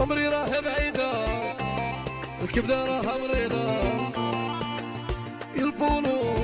عمري راه بعيدة الكبدة راها مريضة البولو